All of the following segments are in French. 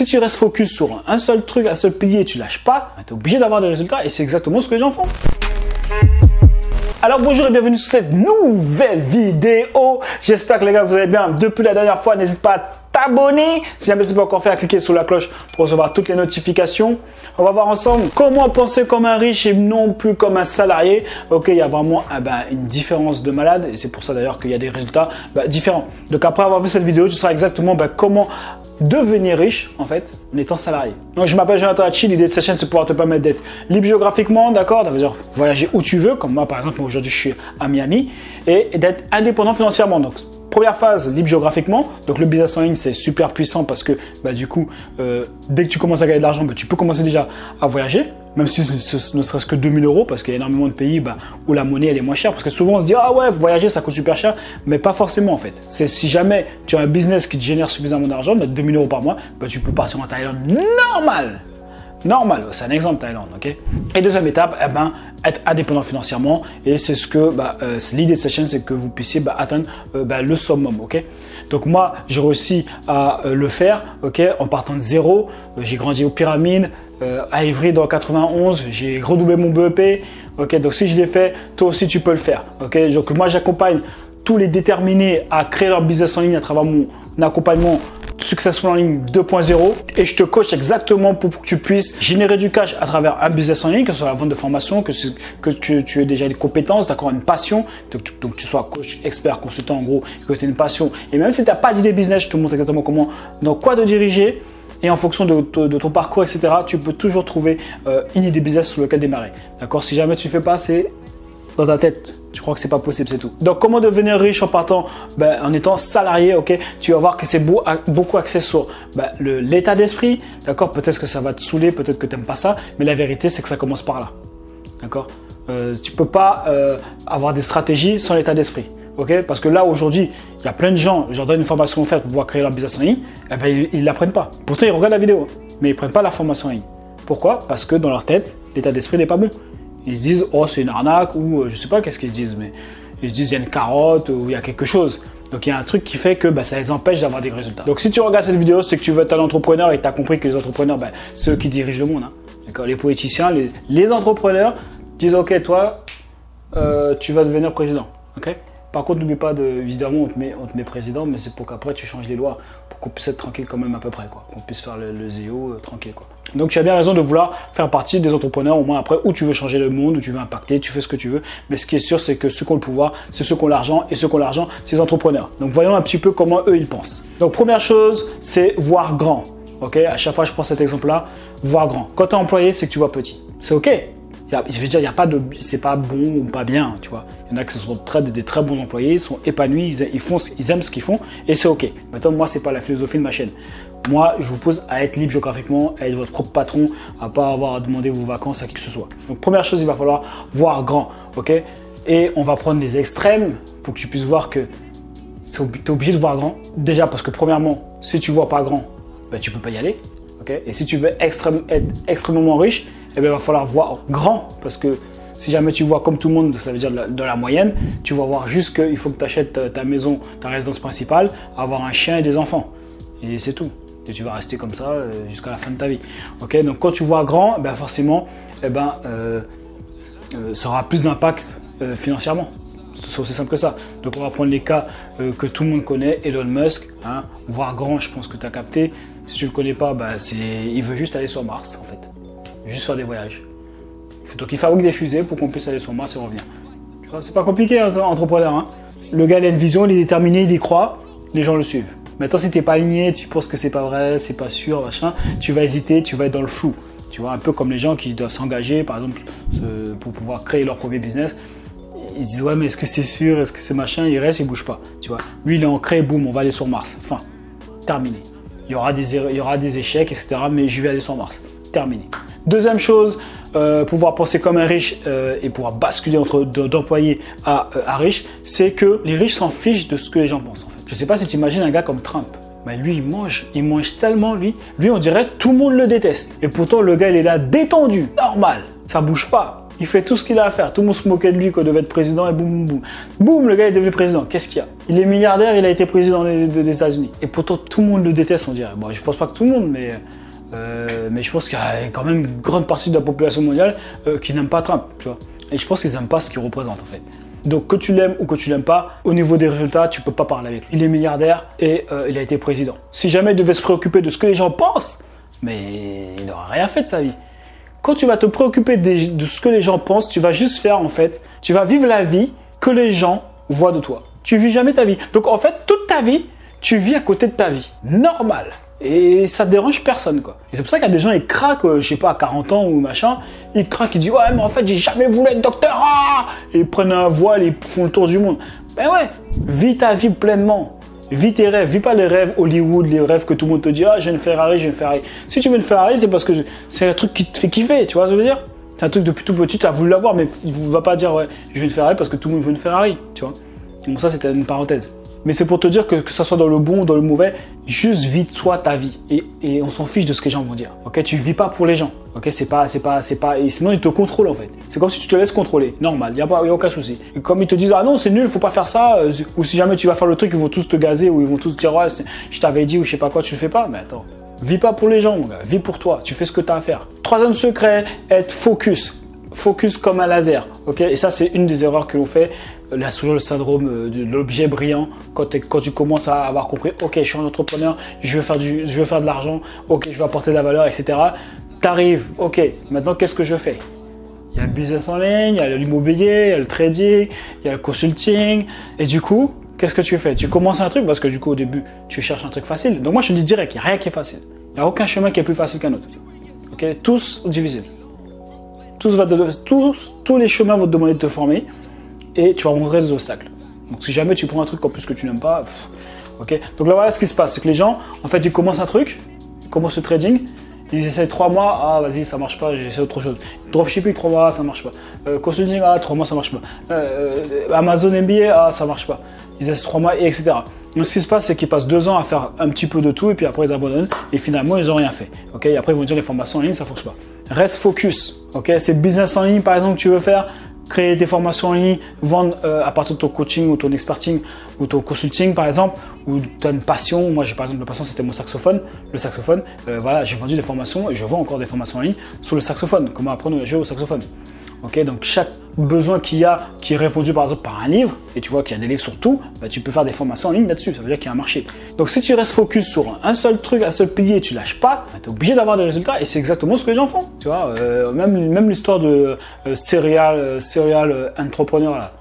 Si tu restes focus sur un seul truc, un seul pilier, tu lâches pas, tu es obligé d'avoir des résultats et c'est exactement ce que les gens font. Alors bonjour et bienvenue sur cette nouvelle vidéo. J'espère que les gars vous allez bien. Depuis la dernière fois, n'hésite pas à t'abonner. Si jamais ce n'est pas encore fait, à cliquer sur la cloche pour recevoir toutes les notifications. On va voir ensemble comment penser comme un riche et non plus comme un salarié. Ok, il y a vraiment ah ben, une différence de malade et c'est pour ça d'ailleurs qu'il y a des résultats ben, différents. Donc après avoir vu cette vidéo, tu sauras exactement ben, comment devenir riche en fait en étant salarié. Donc je m'appelle Jonathan Hachi, l'idée de cette chaîne c'est pouvoir te permettre d'être libre géographiquement, d'accord, ça veut voyager où tu veux, comme moi par exemple aujourd'hui je suis à Miami, et d'être indépendant financièrement. Première phase, libre géographiquement. Donc le business en ligne, c'est super puissant parce que bah, du coup, euh, dès que tu commences à gagner de l'argent, bah, tu peux commencer déjà à voyager, même si ce, ne serait-ce que 2000 euros, parce qu'il y a énormément de pays bah, où la monnaie elle est moins chère. Parce que souvent on se dit, ah ouais, voyager ça coûte super cher, mais pas forcément en fait. C'est si jamais tu as un business qui te génère suffisamment d'argent, 2000 euros par mois, tu peux partir en Thaïlande normal normal. C'est un exemple Thaïlande, ok Et deuxième étape, eh ben, être indépendant financièrement. Et c'est ce que, bah, euh, l'idée de cette chaîne, c'est que vous puissiez bah, atteindre euh, bah, le summum, ok Donc moi, j'ai réussi à euh, le faire, ok En partant de zéro, j'ai grandi aux pyramides, à Ivry dans 91, j'ai redoublé mon BEP, ok Donc si je l'ai fait, toi aussi tu peux le faire, ok Donc moi, j'accompagne tous les déterminés à créer leur business en ligne à travers mon accompagnement Successful en ligne 2.0 et je te coach exactement pour que tu puisses générer du cash à travers un business en ligne, que ce soit la vente de formation, que, que tu, aies déjà des compétences, d'accord, une passion, donc, tu sois coach, expert, consultant en gros, que tu aies une passion. Et même si tu n'as pas d'idée business, je te montre exactement comment, dans quoi te diriger. Et en fonction de, ton parcours, etc., tu peux toujours trouver euh, une idée business sur laquelle démarrer. D'accord? Si jamais tu ne fais pas, c'est dans ta tête. Tu crois que c'est pas possible, c'est tout. Donc, comment devenir riche en partant, ben, en étant salarié, ok? Tu vas voir que c'est beaucoup axé sur ben, l'état d'esprit, d'accord? Peut-être que ça va te saouler, peut-être que tu n'aimes pas ça, mais la vérité, c'est que ça commence par là, d'accord? Euh, Tu peux pas euh, avoir des stratégies sans l'état d'esprit. ok? Parce que là, aujourd'hui, il y a plein de gens, je leur donne une formation offerte pour pouvoir créer leur business en ligne, eh ben, ils ne l'apprennent pas. Pourtant, ils regardent la vidéo, mais ils ne prennent pas la formation en ligne. Pourquoi? Parce que dans leur tête, l'état d'esprit n'est pas bon. Ils se disent, oh, c'est une arnaque, ou euh, je sais pas qu'est-ce qu'ils se disent, mais ils se disent, il y a une carotte, ou il y a quelque chose. Donc il y a un truc qui fait que bah, ça les empêche d'avoir des résultats. Donc si tu regardes cette vidéo, c'est que tu veux être un entrepreneur et tu as compris que les entrepreneurs, bah, ceux qui dirigent le monde, hein. les politiciens, les, entrepreneurs disent ok toi, euh, tu vas devenir président. ok? Par contre, n'oublie pas de, évidemment, on te, met, on te met président, mais c'est pour qu'après tu changes les lois, pour qu'on puisse être tranquille quand même à peu près, quoi. Qu'on puisse faire le, le zéo euh, tranquille, quoi. Donc tu as bien raison de vouloir faire partie des entrepreneurs, au moins après, où tu veux changer le monde, où tu veux impacter, tu fais ce que tu veux. Mais ce qui est sûr, c'est que ceux qui ont le pouvoir, c'est ceux qui ont l'argent, et ceux qui ont l'argent, c'est les entrepreneurs. Donc voyons un petit peu comment eux ils pensent. Donc première chose, c'est voir grand. Ok, à chaque fois je prends cet exemple-là, voir grand. Quand tu es employé, c'est que tu vois petit. C'est ok, je veux dire, il y a pas de, c'est pas bon ou pas bien, tu vois. Il y en a qui sont très, des très bons employés, ils sont épanouis, ils, font, ils aiment ce qu'ils font et c'est ok. Maintenant, moi, c'est pas la philosophie de ma chaîne. Moi, je vous pose à être libre géographiquement, à être votre propre patron, à pas avoir à demander vos vacances à qui que ce soit. Donc, première chose, il va falloir voir grand, ok? Et on va prendre les extrêmes pour que tu puisses voir que tu es obligé de voir grand. Déjà parce que premièrement, si tu vois pas grand, ben, tu peux pas y aller, ok? Et si tu veux être extrêmement riche, eh bien, il va falloir voir grand parce que si jamais tu vois comme tout le monde, ça veut dire de la, moyenne, tu vas voir juste qu'il faut que tu achètes ta maison, ta résidence principale, avoir un chien et des enfants. Et c'est tout. Et tu vas rester comme ça euh, jusqu'à la fin de ta vie. Ok Donc quand tu vois grand, eh ben forcément, eh ben, euh, euh, ça aura plus d'impact financièrement. C'est aussi simple que ça. Donc on va prendre les cas que tout le monde connaît, Elon Musk, hein, voir grand, je pense que tu as capté. Si tu ne le connais pas, ben, il veut juste aller sur Mars en fait juste faire des voyages. Donc il fabrique des fusées pour qu'on puisse aller sur Mars et revenir. C'est pas compliqué, hein, entrepreneur. Hein. Le gars, il a une vision, il est déterminé, il y croit, les gens le suivent. Maintenant, si t'es pas aligné, tu penses que c'est pas vrai, c'est pas sûr, machin, tu vas hésiter, tu vas être dans le flou. Tu vois, un peu comme les gens qui doivent s'engager, par exemple, pour pouvoir créer leur premier business. Ils disent, ouais, mais est-ce que c'est sûr, est-ce que c'est machin? Ils restent, ils bougent pas. Tu vois, lui, il est ancré, boum, on va aller sur Mars. Fin. Terminé. Il y aura des, il y aura des échecs, etc. Mais je vais aller sur Mars. Terminé. Deuxième chose, euh, pouvoir penser comme un riche euh, et pouvoir basculer entre d'employé à, euh, riche, c'est que les riches s'en fichent de ce que les gens pensent en fait. Je sais pas si tu imagines un gars comme Trump. Mais lui, il mange, il mange tellement, lui. Lui, on dirait tout le monde le déteste. Et pourtant, le gars, il est là détendu, normal. Ça bouge pas. Il fait tout ce qu'il a à faire. Tout le monde se moquait de lui quand il devait être président et boum, boum, boum. Boum, le gars est devenu président. Qu'est-ce qu'il y a? Il est milliardaire, il a été président des, États-Unis. Et pourtant, tout le monde le déteste, on dirait. Bon, je pense pas que tout le monde, mais, euh, mais je pense qu'il y a quand même une grande partie de la population mondiale euh, qui n'aime pas Trump, tu vois. Et je pense qu'ils n'aiment pas ce qu'il représente, en fait. Donc que tu l'aimes ou que tu l'aimes pas, au niveau des résultats, tu peux pas parler avec lui. Il est milliardaire et euh, il a été président. Si jamais il devait se préoccuper de ce que les gens pensent, mais il n'aura rien fait de sa vie. Quand tu vas te préoccuper de ce que les gens pensent, tu vas juste faire en fait, tu vas vivre la vie que les gens voient de toi. Tu vis jamais ta vie. Donc en fait, toute ta vie, tu vis à côté de ta vie. Normal. Et ça dérange personne, quoi. Et c'est pour ça qu'il y a des gens, ils craquent, euh, je sais pas, à 40 ans ou machin, ils craquent, ils disent, ouais, mais en fait, j'ai jamais voulu être docteur, ah Et ils prennent un voile, ils font le tour du monde. Ben ouais, vis ta vie pleinement. Vis tes rêves, vis pas les rêves Hollywood, les rêves que tout le monde te dit, ah, j'ai une Ferrari, j'ai une Ferrari. Si tu veux une Ferrari, c'est parce que c'est un truc qui te fait kiffer, tu vois ce que je veux dire? C'est un truc depuis tout petit, tu as voulu l'avoir, mais va pas dire, ouais, je veux une Ferrari parce que tout le monde veut une Ferrari, tu vois. Donc ça, c'était une parenthèse. Mais c'est pour te dire que que ça soit dans le bon ou dans le mauvais, juste vis toi ta vie et, et on s'en fiche de ce que les gens vont dire. Ok, tu vis pas pour les gens. Ok, c'est pas, c'est pas, c'est pas, sinon ils te contrôlent en fait. C'est comme si tu te laisses contrôler, normal, y a a aucun souci. Et comme ils te disent ah non c'est nul, faut pas faire ça, euh, ou si jamais tu vas faire le truc, ils vont tous te gazer ou ils vont tous dire ouais, je t'avais dit ou je sais pas quoi, tu le fais pas. Mais attends, vis pas pour les gens, vis pour toi. Tu fais ce que tu as à faire. Troisième secret, être focus focus comme un laser. ok? Et ça, c'est une des erreurs que l'on fait. Là, toujours le syndrome euh, de l'objet brillant. Quand, tu commences à avoir compris, ok, je suis un entrepreneur, je veux faire, du, je veux faire de l'argent, ok, je veux apporter de la valeur, etc. T'arrives, ok, maintenant qu'est-ce que je fais? Il y a le business en ligne, il y a l'immobilier, il y a le trading, il y a le consulting. Et du coup, qu'est-ce que tu fais? Tu commences un truc parce que du coup, au début, tu cherches un truc facile. Donc moi, je te dis direct, il n'y a rien qui est facile. Il n'y a aucun chemin qui est plus facile qu'un autre. Ok? Tous difficiles tous, tous, tous les chemins vont te demander de te former et tu vas rencontrer des obstacles. Donc si jamais tu prends un truc en plus que tu n'aimes pas, ok. Donc là voilà ce qui se passe, c'est que les gens, en fait, ils commencent un truc, ils commencent le trading, ils essayent trois mois, ah vas-y ça marche pas, j'essaie autre chose. Dropshipping trois mois, ça marche pas. Euh, consulting, ah trois mois ça marche pas. Euh, euh, Amazon MBA, ah ça marche pas. Ils essaient trois mois et etc. Donc ce qui se passe, c'est qu'ils passent deux ans à faire un petit peu de tout et puis après ils abandonnent et finalement ils n'ont rien fait. Ok, et après ils vont dire les formations en ligne ça fonctionne pas. Reste focus. Ok, c'est business en ligne par exemple que tu veux faire, créer des formations en ligne, vendre euh, à partir de ton coaching ou ton experting ou ton consulting par exemple, ou tu as une passion. Moi, j'ai par exemple la passion, c'était mon saxophone. Le saxophone, euh, voilà, j'ai vendu des formations et je vends encore des formations en ligne sur le saxophone. Comment apprendre à jouer au saxophone? Ok, donc chaque besoin qu'il y a qui est répondu par un livre, et tu vois qu'il y a des livres sur tout, bah, tu peux faire des formations en ligne là-dessus, ça veut dire qu'il y a un marché. Donc si tu restes focus sur un seul truc, un seul pilier et tu lâches pas, bah, tu es obligé d'avoir des résultats et c'est exactement ce que les gens font. Tu vois, euh, même, l'histoire de euh, serial, euh, serial entrepreneur là.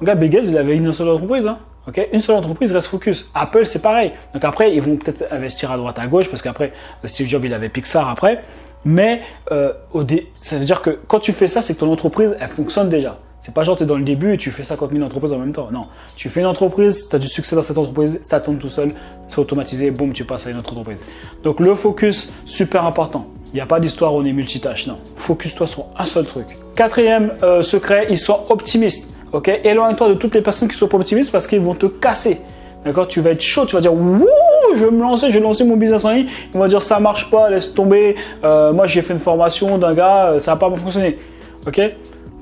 Regarde, Bill Gates, il avait une seule entreprise. Hein. une seule entreprise reste focus. Apple, c'est pareil. Donc après, ils vont peut-être investir à droite, à gauche, parce qu'après, Steve Jobs, il avait Pixar après. Mais euh, au ça veut dire que quand tu fais ça, c'est que ton entreprise, elle fonctionne déjà. C'est pas genre tu es dans le début et tu fais 50 000 entreprises en même temps. Non. Tu fais une entreprise, tu as du succès dans cette entreprise, ça tourne tout seul, c'est automatisé, boum, tu passes à une autre entreprise. Donc le focus, super important. Il n'y a pas d'histoire on est multitâche, non. Focus-toi sur un seul truc. Quatrième euh, secret, ils sont optimistes. Ok? Éloigne-toi de toutes les personnes qui sont pas optimistes parce qu'ils vont te casser. D'accord? Tu vas être chaud, tu vas dire Wouh, je vais me lancer, je vais lancer mon business en ligne. Ils vont dire ça marche pas, laisse tomber. Euh, moi j'ai fait une formation d'un gars, euh, ça va pas fonctionner. Ok?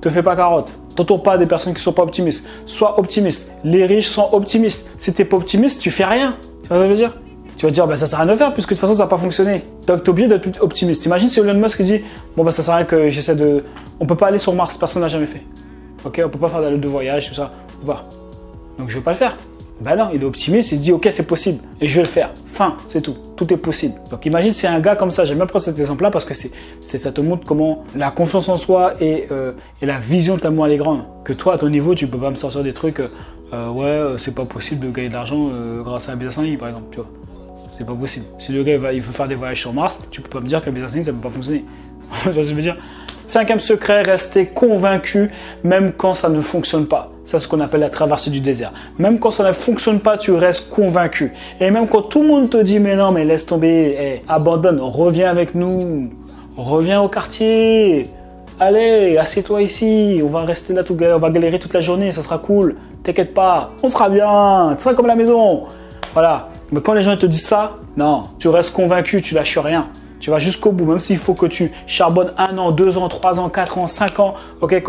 Te fais pas carotte. T'entoure pas des personnes qui sont pas optimistes. Sois optimiste. Les riches sont optimistes. Si t'es pas optimiste, tu fais rien. Tu vois ce que je veux dire? Tu vas dire, bah, ça sert à rien de faire puisque de toute façon ça n'a pas fonctionné. Donc tu es obligé d'être optimiste. Imagine si Elon Musk dit, bon bah ça sert à rien que j'essaie de. On peut pas aller sur Mars, personne n'a jamais fait. Ok, on peut pas faire de voyage, tout ça. On. Donc je vais pas le faire. Ben non, il est optimiste, il se dit ok c'est possible et je vais le faire. Fin, c'est tout. Tout est possible. Donc imagine c'est un gars comme ça, j'aime bien prendre cet exemple-là parce que c'est, ça te montre comment la confiance en soi et, euh, et la vision tellement elle est grande. Que toi à ton niveau tu peux pas me sortir des trucs, euh, ouais euh, c'est pas possible de gagner de l'argent grâce à un business en ligne par exemple, tu vois. C'est pas possible. Si le gars il veut faire des voyages sur Mars, tu peux pas me dire qu'un business en ligne ça peut pas fonctionner. tu vois ce que je veux dire? Cinquième secret, rester convaincu même quand ça ne fonctionne pas. Ça, c'est ce qu'on appelle la traversée du désert. Même quand ça ne fonctionne pas, tu restes convaincu. Et même quand tout le monde te dit, mais non, mais laisse tomber, eh, abandonne, reviens avec nous, reviens au quartier. Allez, assieds-toi ici, on va rester là, tout, on va galérer toute la journée, ça sera cool. T'inquiète pas, on sera bien, tu seras comme la maison. Voilà. Mais quand les gens te disent ça, non, tu restes convaincu, tu lâches rien. Tu vas jusqu'au bout, même s'il faut que tu charbonnes un an, deux ans, trois ans, quatre ans, cinq ans. Ok,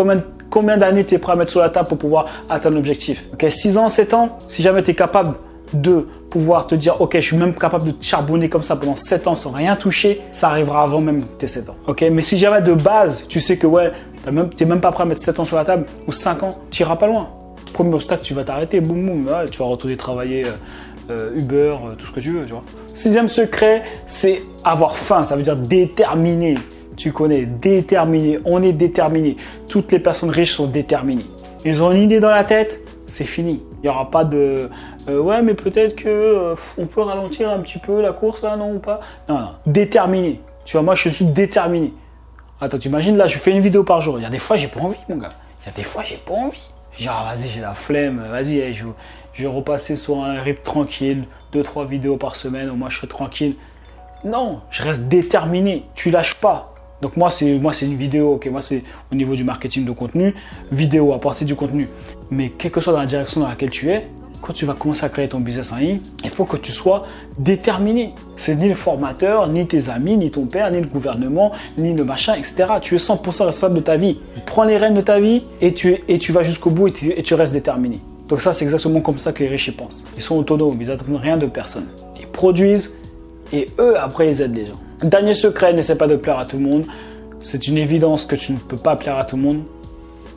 combien, d'années tu es prêt à mettre sur la table pour pouvoir atteindre l'objectif Ok, six ans, sept ans, si jamais tu es capable de pouvoir te dire, ok, je suis même capable de charbonner comme ça pendant 7 ans sans rien toucher, ça arrivera avant même tes 7 ans. Mais si jamais de base, tu sais que ouais, tu n'es même pas prêt à mettre 7 ans sur la table ou 5 ans, tu n'iras pas loin. Premier obstacle, tu vas t'arrêter, boum boum, tu vas retourner travailler euh, Uber, euh, tout ce que tu veux, tu vois. Sixième secret, c'est avoir faim, ça veut dire déterminé. Tu connais, déterminé, on est déterminé. Toutes les personnes riches sont déterminées. Ils ont une idée dans la tête, c'est fini. Il n'y aura pas de euh, ouais, mais peut-être que on peut ralentir un petit peu la course là, non ou pas? Non, non, déterminé. Tu vois, moi je suis déterminé. Attends, tu imagines là, je fais une vidéo par jour. Il y a des fois, j'ai pas envie, mon gars. Il y a des fois, j'ai pas envie. Genre, vas-y, j'ai la flemme. Vas-y, je, je vais repasser sur un rythme tranquille, deux trois vidéos par semaine. Au moins, je serai tranquille. Non, je reste déterminé. Tu lâches pas. Donc moi c'est moi c'est une vidéo, ok, moi c'est au niveau du marketing de contenu, vidéo, apporter du contenu. Mais quelle que soit la direction dans laquelle tu es, quand tu vas commencer à créer ton business en ligne, il faut que tu sois déterminé. C'est ni le formateur, ni tes amis, ni ton père, ni le gouvernement, ni le machin, etc. Tu es 100% responsable de ta vie. Tu prends les rênes de ta vie et tu, et tu vas jusqu'au bout et tu restes déterminé. Donc ça, c'est exactement comme ça que les riches y pensent. Ils sont autonomes, ils n'attendent rien de personne. Ils produisent et eux, après, ils aident les gens. Dernier secret, n'essaie pas de plaire à tout le monde. C'est une évidence que tu ne peux pas plaire à tout le monde.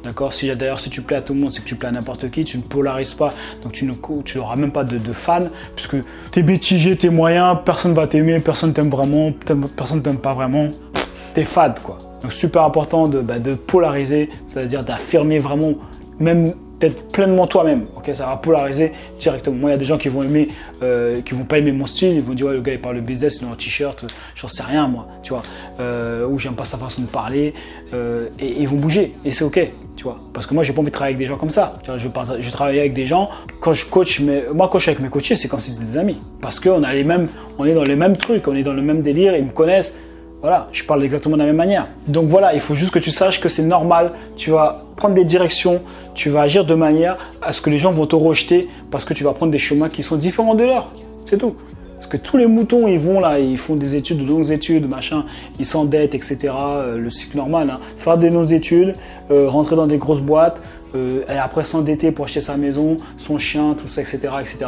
D'accord? D'ailleurs, si tu plais à tout le monde, c'est que tu plais à n'importe qui, tu ne polarises pas, donc tu n'auras même pas de, fans, puisque t'es bêtigé, t'es moyen, personne va t'aimer, personne t'aime vraiment, personne t'aime pas vraiment, t'es fade quoi. Donc super important de, bah, de polariser, c'est-à-dire d'affirmer vraiment, même d'être pleinement toi-même. Ok, ça va polariser directement. Moi, il y a des gens qui vont aimer, euh, qui vont pas aimer mon style. Ils vont dire ouais, le gars il parle business, il a un t-shirt, j'en sais rien moi, tu vois. Euh, ou j'aime pas sa façon de parler. Euh, et, ils vont bouger. Et c'est ok, tu vois. Parce que moi, j'ai pas envie de travailler avec des gens comme ça. Je, je travaille avec des gens. Quand je coach, mais moi, quand je suis avec mes coachés, c'est comme si c'était des amis. Parce qu'on a les mêmes, on est dans les mêmes trucs, on est dans le même délire. Ils me connaissent. Voilà, je parle exactement de la même manière. Donc voilà, il faut juste que tu saches que c'est normal. Tu vas prendre des directions, tu vas agir de manière à ce que les gens vont te rejeter parce que tu vas prendre des chemins qui sont différents de leurs. C'est tout. Parce que tous les moutons, ils vont là, ils font des études, de longues études, machin, ils s'endettent, etc. Euh, le cycle normal. Hein. Faire des longues études, euh, rentrer dans des grosses boîtes, euh, et après s'endetter pour acheter sa maison, son chien, tout ça, etc. etc.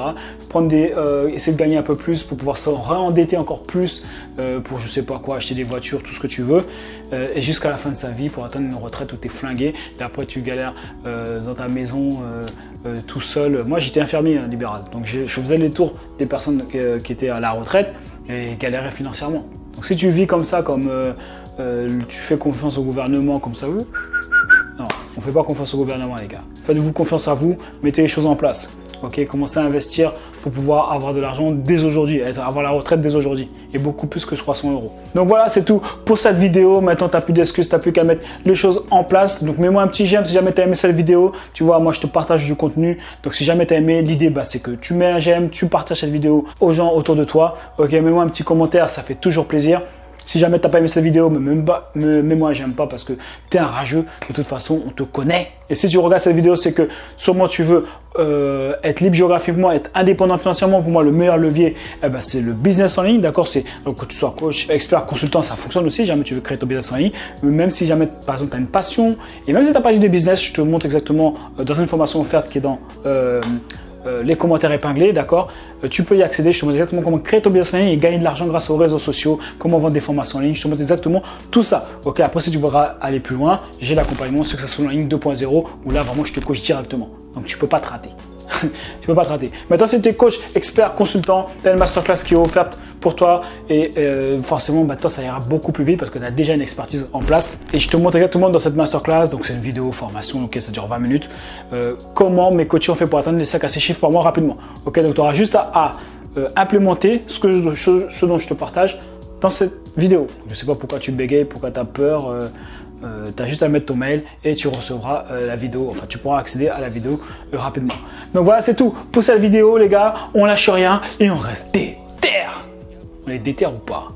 Prendre des, euh, essayer de gagner un peu plus pour pouvoir se réendetter encore plus euh, pour je sais pas quoi, acheter des voitures, tout ce que tu veux, et jusqu'à la fin de sa vie pour atteindre une retraite où tu es flingué, et après tu galères dans ta maison tout seul. Moi j'étais infirmier hein, libéral, donc je faisais les tours des personnes qui étaient à la retraite et galéraient financièrement. Donc si tu vis comme ça, comme tu fais confiance au gouvernement, comme ça, ne fait pas confiance au gouvernement, les gars. Faites-vous confiance à vous, mettez les choses en place. Ok, commencez à investir pour pouvoir avoir de l'argent dès aujourd'hui, avoir la retraite dès aujourd'hui, et beaucoup plus que 300 euros. Donc voilà, c'est tout pour cette vidéo. Maintenant, tu n'as plus d'excuses, tu n'as plus qu'à mettre les choses en place. Donc mets-moi un petit j'aime si jamais tu as aimé cette vidéo. Tu vois, moi je te partage du contenu. Donc si jamais tu as aimé, l'idée, bah, c'est que tu mets un j'aime, tu partages cette vidéo aux gens autour de toi. Ok, mets-moi un petit commentaire, ça fait toujours plaisir. Si jamais t'as pas aimé cette vidéo, mais moi j'aime pas parce que tu es un rageux. De toute façon, on te connaît. Et si tu regardes cette vidéo, c'est que sûrement tu veux euh, être libre géographiquement, être indépendant financièrement. Pour moi, le meilleur levier, eh ben, c'est le business en ligne. D'accord? C'est donc que tu sois coach, expert, consultant, ça fonctionne aussi. Si jamais tu veux créer ton business en ligne, même si jamais par exemple tu as une passion et même si tu n'as pas de business, je te montre exactement euh, dans une formation offerte qui est dans euh, euh, les commentaires épinglés, d'accord euh, Tu peux y accéder. Je te montre exactement comment créer ton business en ligne et gagner de l'argent grâce aux réseaux sociaux, comment vendre des formations en ligne. Je te montre exactement tout ça. Ok, après, si tu voudras aller plus loin, j'ai l'accompagnement Successful en ligne 2.0 où là, vraiment, je te coach directement. Donc, tu peux pas te rater. tu peux pas te rater. Maintenant, si tu es coach, expert, consultant, tu as une masterclass qui est offerte pour toi et euh, forcément, bah, toi, ça ira beaucoup plus vite parce que tu as déjà une expertise en place. Et je te montre exactement dans cette masterclass, donc c'est une vidéo formation, ça dure 20 minutes, euh, comment mes coachs ont fait pour atteindre les 5 à 6 chiffres par mois rapidement. Donc tu auras juste à, euh, implémenter ce, que ce dont je te partage dans cette vidéo. Je sais pas pourquoi tu bégayes, pourquoi tu as peur. Euh, tu as juste à mettre ton mail et tu recevras euh, la vidéo, enfin tu pourras accéder à la vidéo euh, rapidement. Donc voilà, c'est tout pour cette vidéo les gars. On lâche rien et on reste déter. On est déter ou pas?